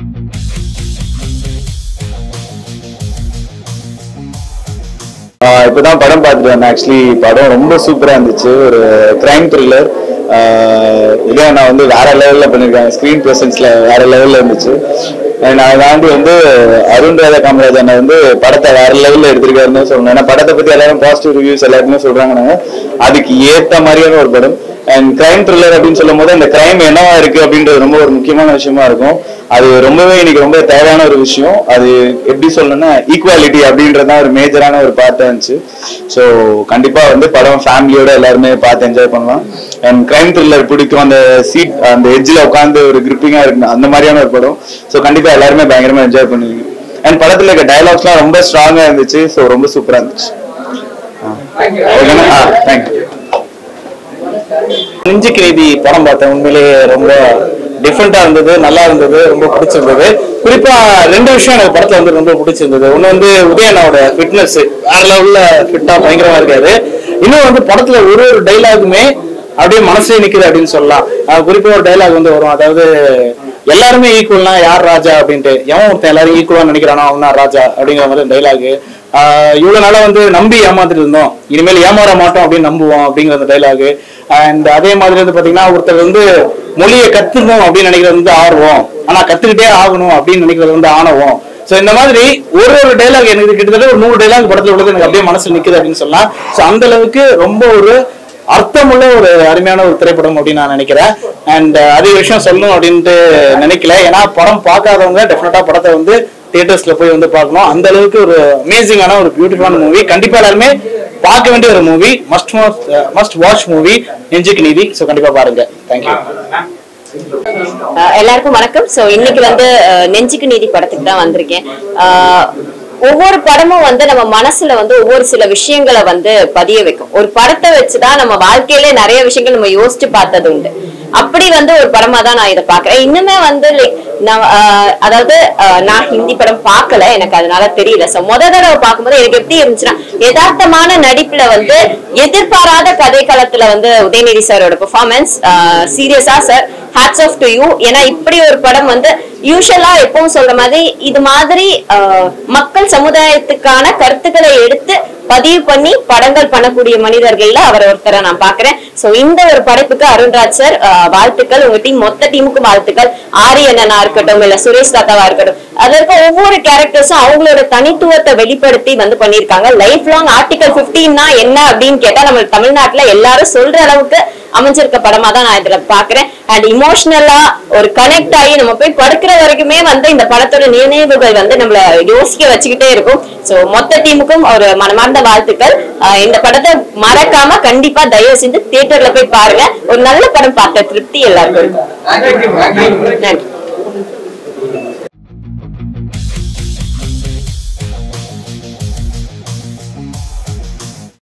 ஆஹ் இப்பதான் படம் பார்த்துட்டு வந்தேன். ஆக்சுவலி படம் ரொம்ப சூப்பரா இருந்துச்சு. ஒரு கிரைம் த்ரில்லர் இதே நான் வந்து வேற லெவல்ல பண்ணிருக்கேன். ஸ்கிரீன் பிரசன்ஸ்ல வேற லெவல்ல இருந்துச்சு. நான் தாண்டி வந்து அருண் ராஜா காமராஜ் வந்து படத்தை வேற லெவல்ல எடுத்திருக்காருன்னு சொல்லணும். ஏன்னா படத்தை பத்தி எல்லாரும் பாசிட்டிவ் ரிவ்யூஸ் எல்லாருமே சொல்றாங்க அதுக்கு ஏத்த மாதிரியான ஒரு படம். அண்ட் கிரைம் த்ரில்லர் அப்படின்னு சொல்லும் போது அந்த கிரைம் என்னவா இருக்கு அப்படின்றது ரொம்ப ஒரு முக்கியமான விஷயமா இருக்கும். அது ரொம்பவே இன்னைக்கு ரொம்ப தேவையான ஒரு விஷயம். அது எப்படி சொல்லணும்னா ஈக்குவாலிட்டி அப்படின்றது தான் ஒரு மேஜரான ஒரு பார்ட்டா இருந்துச்சு. ஸோ கண்டிப்பா வந்து படம் ஃபேமிலியோட எல்லாருமே பார்த்து என்ஜாய் பண்ணலாம். அண்ட் கிரைம் த்ரில்லர் பிடிக்கும். அந்த சீட் அந்த எட்ஜில் உட்காந்து ஒரு கிரிப்பிங்கா இருக்கு. அந்த மாதிரியான ஒரு படம். ஸோ கண்டிப்பா எல்லாருமே பயங்கரமா என்ஜாய் பண்ணுவீங்க. அண்ட் படத்துல இருக்க டைலாக்ஸ்லாம் ரொம்ப ஸ்ட்ராங்கா இருந்துச்சு. ஸோ ரொம்ப சூப்பரா இருந்துச்சு. ஓகேண்ணா தேங்க்யூ நெஞ்சு நீதி படம் பார்த்தேன். உண்மையிலேயே ரொம்ப டிஃப்ரெண்டா இருந்தது நல்லா இருந்தது ரொம்ப பிடிச்சிருந்தது. குறிப்பா ரெண்டு விஷயம் எனக்கு படத்துல வந்து ரொம்ப பிடிச்சிருந்தது. ஒன்னு வந்து உதயனோட ஃபிட்னஸ் வேற லெவல்ல ஃபிட்டா பயங்கரமா இருக்காரு. இன்னும் வந்து படத்துல ஒரு ஒரு டைலாகுமே அப்படியே மனசுல நிக்குது அப்படின்னு சொல்லலாம். குறிப்பாக குறிப்பா ஒரு டைலாக் வந்து வரும். அதாவது எல்லாருமே ஈக்குவல்னா யார் ராஜா அப்படின்ட்டு. எவன் ஒருத்தன் எல்லாரும் ஈக்குவலா நினைக்கிறானோ அவன் தான் ராஜா அப்படிங்கிற மாதிரி டைலாக் இவ்வளவு நாளா வந்து நம்பி ஏமாந்துட்டு இருந்தோம். இனிமேல் ஏமாற மாட்டோம் அப்படின்னு நம்புவோம் அப்படிங்கிற அந்த டைலாக் அண்ட் அதே மாதிரி வந்து பாத்தீங்கன்னா ஒருத்தர் வந்து மொழியை கத்துக்கணும் அப்படின்னு நினைக்கிறது வந்து ஆர்வம். ஆனா கத்துக்கிட்டே ஆகணும் அப்படின்னு நினைக்கிறது வந்து ஆணவம். ஸோ இந்த மாதிரி ஒரு ஒரு டைலாக் எனக்கு கிட்டத்தட்ட ஒரு நூறு டைலாக் படத்தில் உள்ளது. எனக்கு அப்படியே மனசு நிற்குது அப்படின்னு சொல்லலாம் ஸோ அந்த அளவுக்கு ரொம்ப ஒரு அர்த்தமுள்ள ஒரு அருமையான ஒரு திரைப்படம் அப்படின்னு நான் நினைக்கிறேன். அண்ட் uh, அதே விஷயம் சொல்லணும் அப்படின்ட்டு நினைக்கல. ஏன்னா படம் பார்க்காதவங்க டெஃபினட்டா படத்தை வந்து தியேட்டர்ஸ்ல போய் வந்து பார்க்கணும். அந்த அளவுக்கு ஒரு அமேசிங்கான ஒரு பியூட்டிஃபுல்லான மூவி கண்டிப்பா எல்லாருமே பார்க்க வேண்டிய ஒரு movie must must watch movie Nenjukku Needhi so கண்டிப்பாக பாருங்க. தேங்க்யூ uh, எல்லாருக்கும் வணக்கம். சோ இன்னைக்கு வந்து uh, நெஞ்சுக்கு நீதி படத்துக்கு தான் வந்திருக்கேன். Uh, ஒவ்வொரு படமும் வந்து நம்ம மனசுல வந்து ஒவ்வொரு சில விஷயங்களை வந்து பதிய வைக்கும். ஒரு படத்தை வச்சுதான் நம்ம வாழ்க்கையில நிறைய விஷயங்கள் நம்ம யோசிச்சு பார்த்தது உண்டு. அப்படி வந்து ஒரு படமா தான் நான் இதை பாக்குறேன் இன்னுமே வந்து லைக் நான் அதாவது நான் ஹிந்தி படம் பார்க்கல எனக்கு அதனால தெரியல. சோ முத தடவை பார்க்கும்போது எனக்கு எப்படி இருந்துச்சுன்னா யதார்த்தமான நடிப்புல வந்து எதிர்பாராத கதை களத்துல வந்து உதயநிதி சாரோட பெர்ஃபார்மன்ஸ் சீரியஸா sir hats off to you ஏன்னா இப்படி ஒரு படம் வந்து யூஷுவலா எப்பவும் சொல்ற மாதிரி இது மாதிரி மக்கள் சமுதாயத்துக்கான கருத்துக்களை எடுத்து பதிவு பண்ணி படங்கள் பண்ணக்கூடிய மனிதர்கள்ல அவர் ஒருத்தரை நான் பாக்குறேன் சோ இந்த ஒரு படைப்புக்கு அருண்ராஜ் சார் வாழ்த்துக்கள். உங்க டீம் மொத்த டீமுக்கும் வாழ்த்துக்கள். ஆரி அண்ணனா இருக்கட்டும் இல்ல சுரேஷ் தாத்தாவா இருக்கட்டும். அதுல இருக்க ஒவ்வொரு கேரக்டர்ஸும் அவங்களோட தனித்துவத்தை வெளிப்படுத்தி வந்து பண்ணிருக்காங்க லைஃப் லாங் ஆர்டிகல் பிப்டீன்னா என்ன அப்படின்னு கேட்டா நம்ம தமிழ்நாட்டுல எல்லாரும் சொல்ற அளவுக்கு அமைஞ்சிருக்க படமா தான் நான் இதுல பாக்குறேன் அண்ட் இமோஷனலா ஒரு கனெக்ட் ஆகி நம்ம போய் படுக்கிற வரைக்குமே வந்து இந்த படத்தோட நினைவுகள் வந்து நம்மள யோசிக்க வச்சுக்கிட்டே இருக்கும். சோ மொத்த டீமுக்கும் ஒரு மனமார்ந்த வாழ்த்துக்கள். இந்த படத்தை மறக்காம கண்டிப்பா தயவு செஞ்சு தியேட்டர்ல போய் பாருங்க. ஒரு நல்ல படம் பார்த்த திருப்தி எல்லாருக்கும். நன்றி. ohne